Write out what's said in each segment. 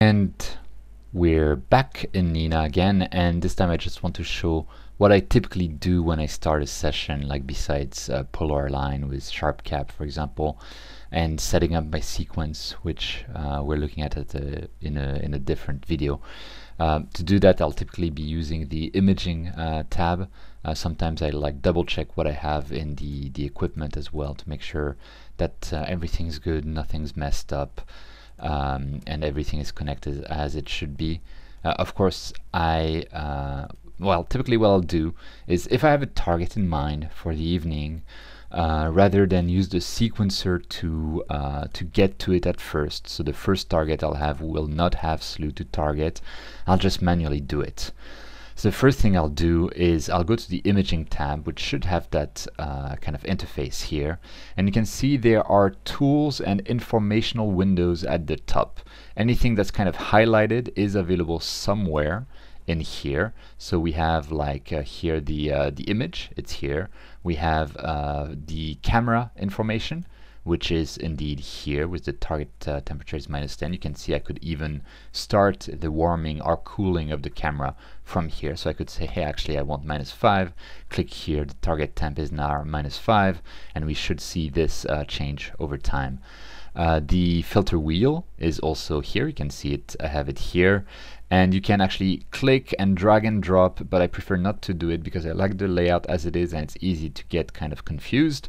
And we're back in Nina again, and this time I just want to show what I typically do when I start a session, like besides uh, polar align with SharpCap for example, and setting up my sequence, which uh, we're looking at, at a, in, a, in a different video. Uh, to do that, I'll typically be using the imaging uh, tab. Uh, sometimes I like double check what I have in the, the equipment as well to make sure that uh, everything's good, nothing's messed up, um, and everything is connected as it should be. Uh, of course, I, uh, well, typically what I'll do is if I have a target in mind for the evening, uh, rather than use the sequencer to uh, to get to it at first. So the first target I'll have will not have slew to target. I'll just manually do it. So the first thing I'll do is I'll go to the imaging tab, which should have that uh, kind of interface here. And you can see there are tools and informational windows at the top. Anything that's kind of highlighted is available somewhere in here. So we have like uh, here the uh, the image, it's here. We have uh, the camera information, which is indeed here with the target uh, temperature is minus 10. You can see I could even start the warming or cooling of the camera from here. So I could say, hey, actually I want minus 5. Click here, the target temp is now minus 5, and we should see this uh, change over time. Uh, the filter wheel is also here. You can see it. I have it here and you can actually click and drag and drop but I prefer not to do it because I like the layout as it is and it's easy to get kind of confused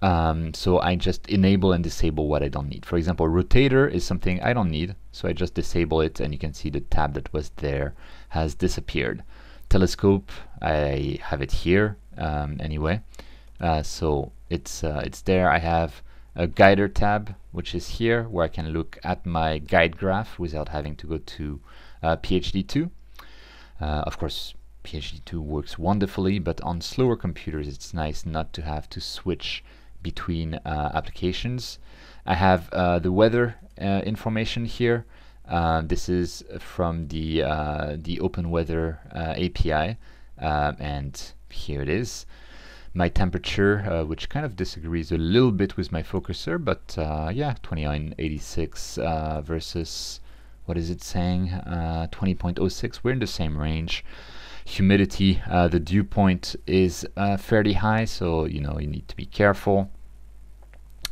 um, so I just enable and disable what I don't need. For example rotator is something I don't need so I just disable it and you can see the tab that was there has disappeared. Telescope I have it here um, anyway. Uh, so it's uh, it's there. I have a guider tab which is here where I can look at my guide graph without having to go to uh, PHD2. Uh, of course, PHD2 works wonderfully, but on slower computers it's nice not to have to switch between uh, applications. I have uh, the weather uh, information here. Uh, this is from the the Open Weather API, and here it is. My temperature, which kind of disagrees a little bit with my focuser, but yeah, 2986 versus what is it saying? Uh, 20.06. We're in the same range. Humidity, uh, the dew point is uh, fairly high, so you know you need to be careful.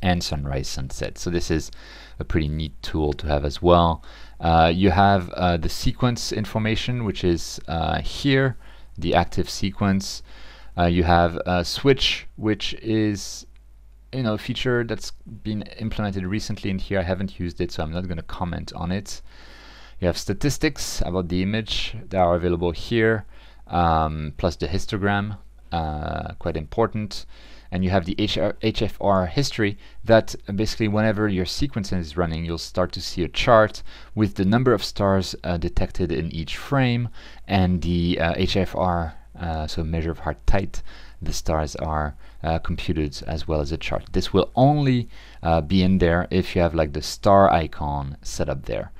And sunrise, sunset. So this is a pretty neat tool to have as well. Uh, you have uh, the sequence information, which is uh, here, the active sequence. you have a switch, which is you know, a feature that's been implemented recently in here. I haven't used it, so I'm not going to comment on it. You have statistics about the image that are available here, um, plus the histogram, uh, quite important. And you have the HR, HFR history that basically whenever your sequence is running, you'll start to see a chart with the number of stars uh, detected in each frame and the uh, HFR, uh, so measure of heart height, the stars are uh, computed as well as a chart. This will only uh, be in there if you have like the star icon set up there.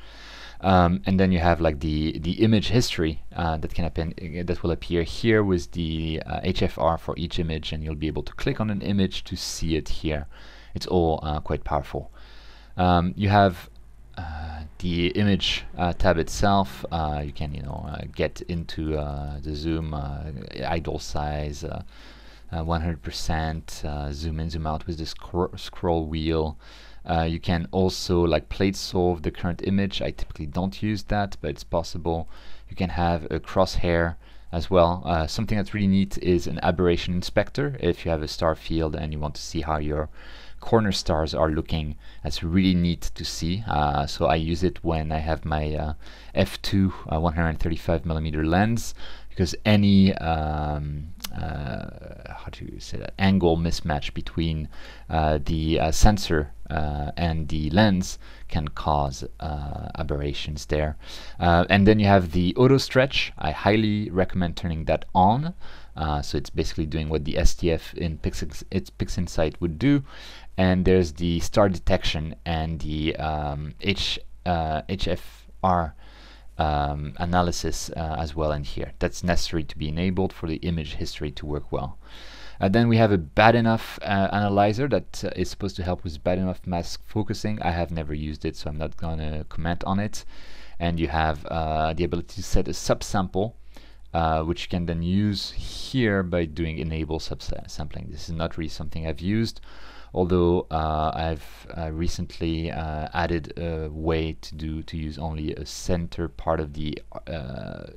Um, and then you have like the the image history uh, that can happen uh, that will appear here with the uh, HFR for each image and you'll be able to click on an image to see it here. It's all uh, quite powerful. Um, you have uh, the image uh, tab itself. You can you know get into the zoom idle size 100% uh, uh, zoom in zoom out with the scro scroll wheel uh, you can also like plate solve the current image. I typically don't use that but it's possible. You can have a crosshair as well. Uh, something that's really neat is an aberration inspector. If you have a star field and you want to see how your corner stars are looking that's really neat to see. Uh, so I use it when I have my uh, f2 135 millimeter lens because any um, uh, how do you say that? Angle mismatch between uh, the uh, sensor uh, and the lens can cause uh, aberrations there. Uh, and then you have the auto stretch. I highly recommend turning that on. So it's basically doing what the STF in Pix, its PixInsight would do. And there's the star detection and the um, H, HFR um, analysis uh, as well in here. That's necessary to be enabled for the image history to work well. Uh, then we have a Bahtinov uh, analyzer that uh, is supposed to help with Bahtinov mask focusing. I have never used it, so I'm not going to comment on it. And you have uh, the ability to set a subsample, uh, which you can then use here by doing enable subsampling. This is not really something I've used, although uh, I've recently added a way to do to use only a center part of the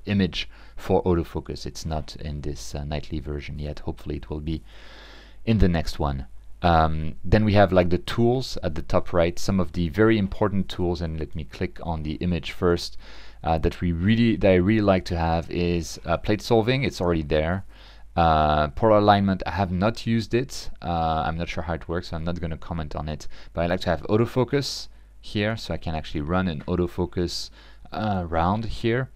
image for autofocus. It's not in this uh, nightly version yet. Hopefully it will be in the next one. Um, then we have like the tools at the top right, some of the very important tools, and let me click on the image first. Uh, that we really that I really like to have is uh, plate solving. It's already there. Uh, polar alignment, I have not used it. Uh, I'm not sure how it works, so I'm not going to comment on it. But I like to have autofocus here, so I can actually run an autofocus uh, round here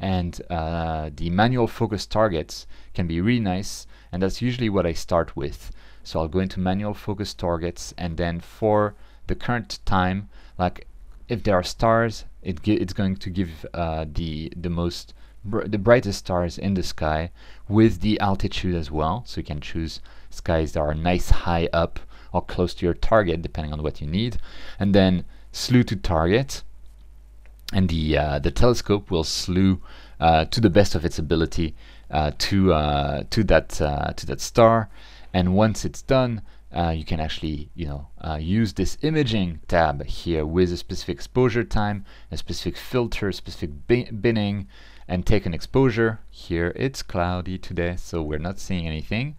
and uh, the manual focus targets can be really nice and that's usually what I start with so I'll go into manual focus targets and then for the current time like if there are stars it it's going to give uh, the the most br the brightest stars in the sky with the altitude as well. So you can choose skies that are nice high up or close to your target depending on what you need. And then slew to target. And the uh, the telescope will slew uh, to the best of its ability uh, to uh, to that uh, to that star. And once it's done uh, you can actually you know use this imaging tab here with a specific exposure time a specific filter specific binning and take an exposure here it's cloudy today so we're not seeing anything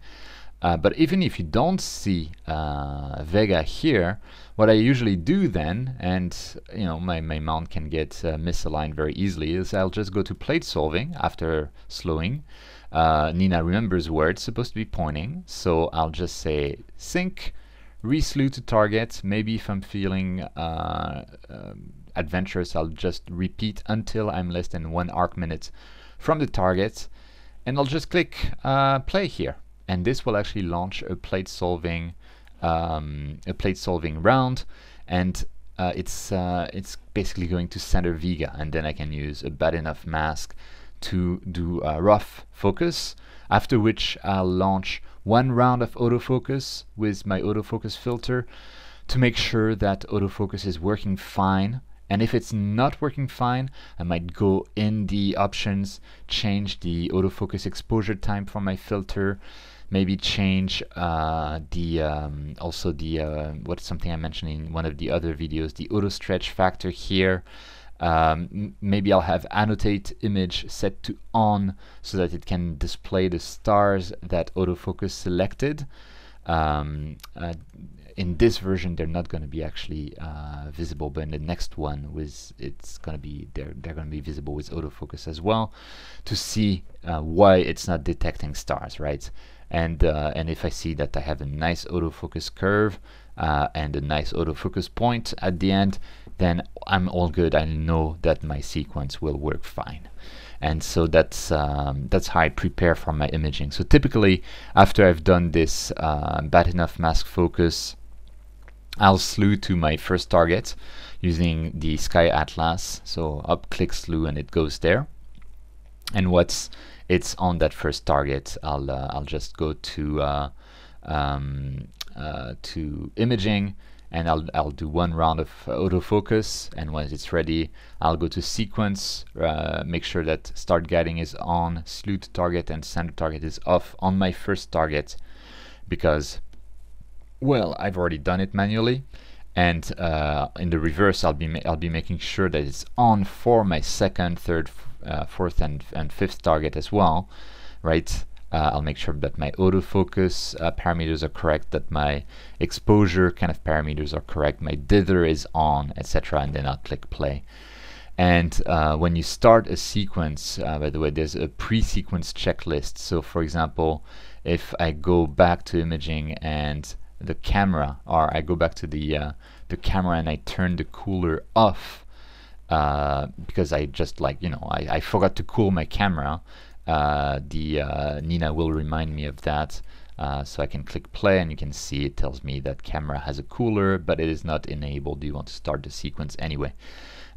uh, but even if you don't see uh, Vega here, what I usually do then, and you know my, my mount can get uh, misaligned very easily, is I'll just go to plate solving after slowing. Uh, Nina remembers where it's supposed to be pointing, so I'll just say sync, reslew to target. Maybe if I'm feeling uh, um, adventurous, I'll just repeat until I'm less than one arc minute from the target, and I'll just click uh, play here and this will actually launch a plate solving um, a plate solving round and uh, it's uh, it's basically going to center Vega and then I can use a Bahtinov mask to do a rough focus after which I'll launch one round of autofocus with my autofocus filter to make sure that autofocus is working fine and if it's not working fine, I might go in the options, change the autofocus exposure time for my filter, maybe change uh, the um, also the uh, what's something I mentioned in one of the other videos, the auto stretch factor here. Um, maybe I'll have annotate image set to on so that it can display the stars that autofocus selected. Um, uh, in this version they're not going to be actually uh, visible but in the next one with it's going to be they're, they're going to be visible with autofocus as well to see uh, why it's not detecting stars right and uh, and if I see that I have a nice autofocus curve uh, and a nice autofocus point at the end then I'm all good I know that my sequence will work fine and so that's um, that's how I prepare for my imaging so typically after I've done this uh, Bahtinov mask focus I'll slew to my first target using the Sky Atlas. So up click slew and it goes there. And what's it's on that first target, I'll uh, I'll just go to uh, um, uh, to imaging and I'll I'll do one round of autofocus and once it's ready I'll go to sequence uh, make sure that start guiding is on slew target and center target is off on my first target because well, I've already done it manually, and uh, in the reverse, I'll be I'll be making sure that it's on for my second, third, uh, fourth, and and fifth target as well, right? Uh, I'll make sure that my autofocus uh, parameters are correct, that my exposure kind of parameters are correct, my dither is on, etc., and then I'll click play. And uh, when you start a sequence, uh, by the way, there's a pre-sequence checklist. So, for example, if I go back to imaging and the camera or I go back to the uh, the camera and I turn the cooler off uh, because I just like you know I, I forgot to cool my camera the uh, Nina will remind me of that uh, so I can click play and you can see it tells me that camera has a cooler but it is not enabled. Do you want to start the sequence? Anyway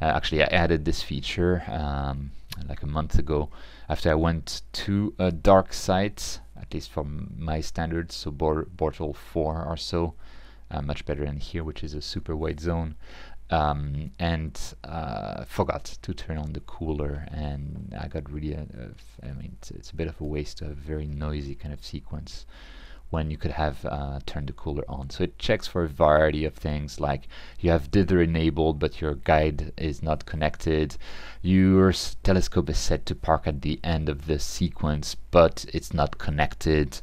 uh, actually I added this feature um, like a month ago after I went to a dark site at least from my standards, so Bortle 4 or so, uh, much better than here, which is a super white zone. Um, and uh, forgot to turn on the cooler, and I got really, a, a, I mean, it's, it's, a bit of a waste of a very noisy kind of sequence when you could have uh, turned the cooler on. So it checks for a variety of things like you have dither enabled but your guide is not connected, your telescope is set to park at the end of the sequence but it's not connected,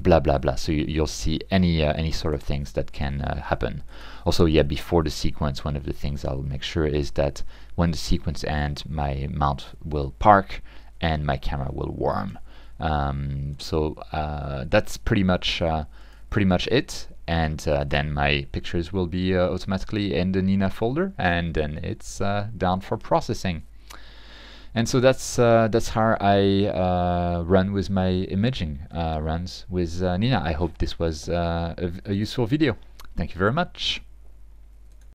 blah blah blah. So you, will see any uh, any sort of things that can uh, happen. Also, yeah, before the sequence, one of the things I'll make sure is that when the sequence ends, my mount will park and my camera will warm. Um, so uh, that's pretty much uh, pretty much it. And uh, then my pictures will be uh, automatically in the Nina folder, and then it's uh, down for processing. And so that's uh, that's how I run with my imaging runs with Nina. I hope this was a, a useful video. Thank you very much.